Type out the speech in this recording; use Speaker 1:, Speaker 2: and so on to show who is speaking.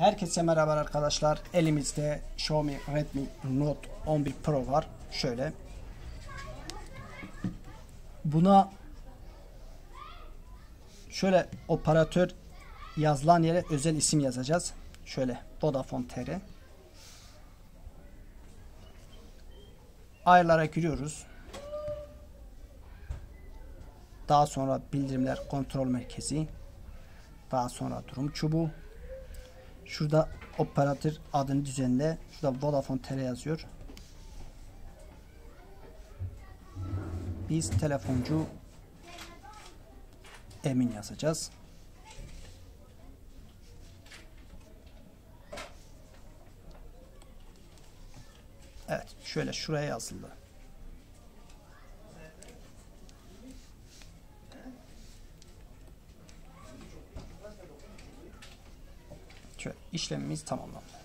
Speaker 1: Herkese merhaba arkadaşlar. Elimizde Xiaomi Redmi Note 11 Pro var. Şöyle. Buna şöyle operatör yazılan yere özel isim yazacağız. Şöyle Vodafone TR. Ayarlara giriyoruz. Daha sonra bildirimler kontrol merkezi. Daha sonra durum çubuğu. Şurada operatör adını düzenle. Şurada Vodafone TR yazıyor. Biz telefoncu Emin yazacağız. Evet, şöyle şuraya yazıldı. Şöyle işlemimiz tamamlandı.